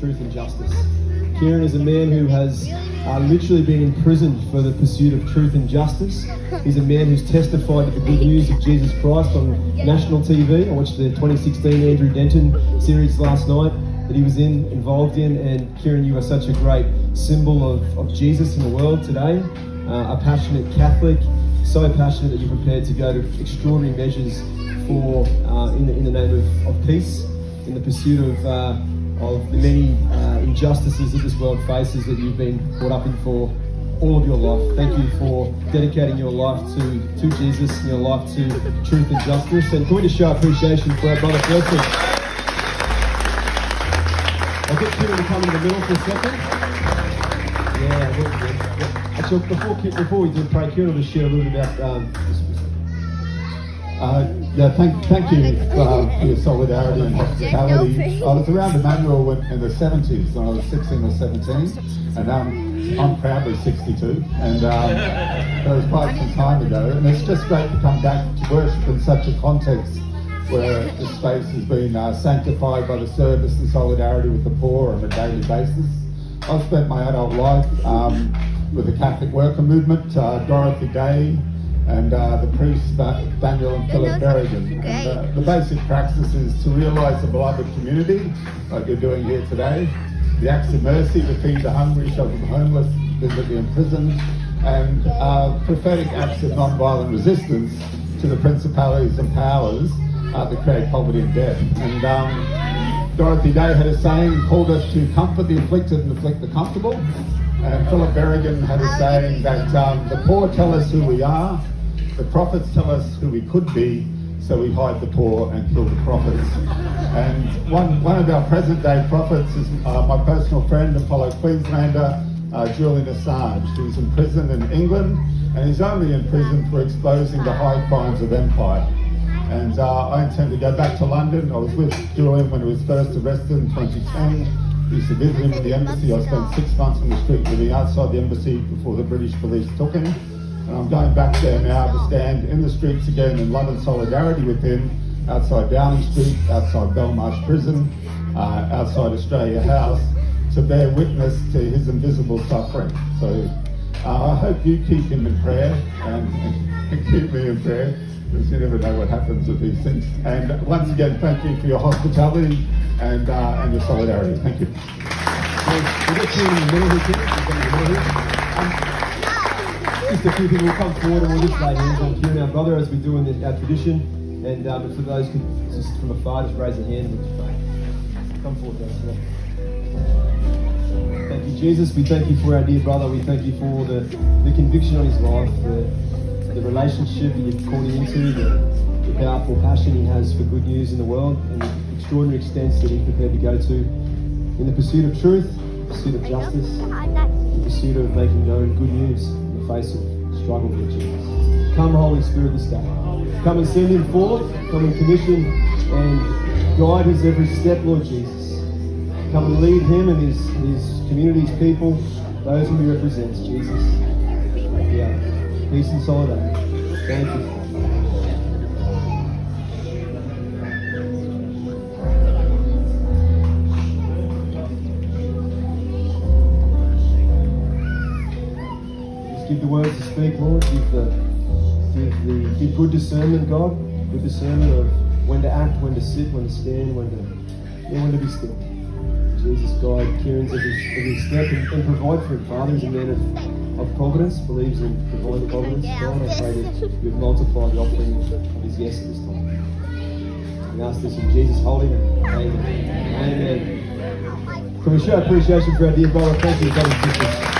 truth and justice. Ciaron is a man who has uh, literally been imprisoned for the pursuit of truth and justice. He's a man who's testified to the good news of Jesus Christ on national TV. I watched the 2016 Andrew Denton series last night that he was in, involved in, and Ciaron, you are such a great symbol of, of Jesus in the world today. Uh, a passionate Catholic, so passionate that you're prepared to go to extraordinary measures for uh, in, the, in the name of, of peace, in the pursuit of uh, of the many uh, injustices that this world faces that you've been brought up in for all of your life. Thank you for dedicating your life to, to Jesus and your life to truth and justice. And can we just show appreciation for our brother Felton? I'll get Ciaron to come in the middle for a second. Yeah, yeah. Actually, before, before we do pray, Ciaron will just share a little bit about um, uh, yeah, thank, thank you uh, for your solidarity and hospitality. I was around Emmanuel when, in the 70s when I was 16 or 17, and um, I'm proudly 62, and um, that was quite some time ago. And it's just great to come back to worship in such a context where the space has been uh, sanctified by the service and solidarity with the poor on a daily basis. I've spent my adult life um, with the Catholic Worker Movement, uh, Dorothy Day, and uh, the priests Daniel and Philip Berrigan. And uh, the basic practice is to realise the beloved community, like you're doing here today, the acts of mercy to feed the hungry, shelter the homeless, visit the imprisoned, and uh, prophetic acts of non-violent resistance to the principalities and powers uh, that create poverty and death. And um, Dorothy Day had a saying, called us to comfort the afflicted and afflict the comfortable. And Philip Berrigan had a saying that um, the poor tell us who we are, the prophets tell us who we could be, so we hide the poor and kill the prophets. And one, one of our present day prophets is uh, my personal friend and fellow Queenslander, uh, Julian Assange, who's in prison in England, and he's only in prison for exposing the high crimes of empire. And uh, I intend to go back to London. I was with Julian when he was first arrested in 2010. I used to visit him in the embassy. I spent six months in the street living outside the embassy before the British police took him. I'm going back there now to stand in the streets again in London solidarity with him, outside Downing Street, outside Belmarsh Prison, uh, outside Australia House, to bear witness to his invisible suffering. So uh, I hope you keep him in prayer and, and keep me in prayer because you never know what happens with these things. And once again, thank you for your hospitality and, uh, and your solidarity. Thank you. Just a few people will come forward and we'll just lay hands on Ciaron, our brother, as we do in the, our tradition. And um, for those who just from afar, just raise a hand. We'll come forward, guys. Thank you, Jesus. We thank you for our dear brother. We thank you for the, the conviction on his life, the, the relationship that you've called him into, the, the powerful passion he has for good news in the world, and the extraordinary extents that he's prepared to go to in the pursuit of truth, the pursuit of justice, the pursuit of making known good news struggle with Jesus. Come, Holy Spirit, this day. Come and send him forth. Come and commission and guide his every step, Lord Jesus. Come and lead him and his, his community, people, those whom he represents, Jesus. Yeah. Peace and solidarity. Thank you. Give the words to speak, Lord. Give the, give the give good discernment, God. Good discernment of when to act, when to sit, when to stand, when to yeah, when to be still. Jesus, guide Ciaron's every, every step and, and provide for him. Father, he's a man of, of providence, believes in divine providence. God, I pray that you've multiplied the offering of his yes at this time. We ask this in Jesus' holy name. Amen. Amen. Can we show appreciation for our dear brother? Thank you, brothers and sisters.